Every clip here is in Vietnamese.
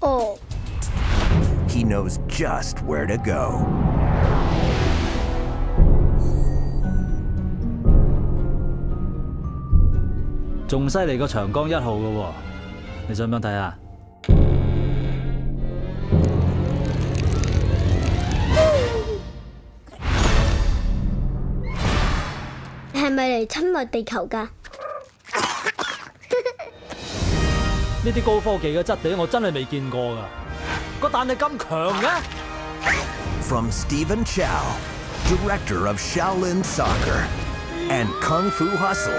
哦， He knows just where to go. 仲犀利过长江一号嘅喎，你想唔想睇下？你系咪嚟侵略地球㗎？ 呢啲高科技嘅質地我真係未見過㗎，個彈力咁強嘅。From Stephen Chow, director of Shaolin Soccer and Kung Fu Hustle,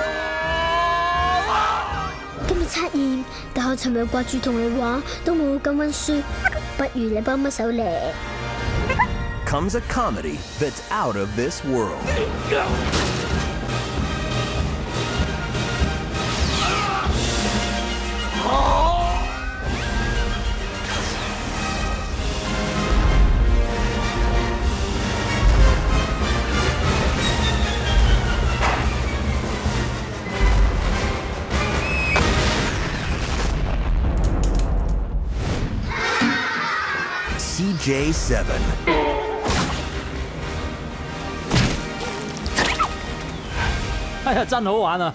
今日測驗，但我尋日掛住同你玩，都冇咁温書，不如你幫幫手嚟。comes a comedy that's out of this world. CJ7, 哎呀，真好玩啊！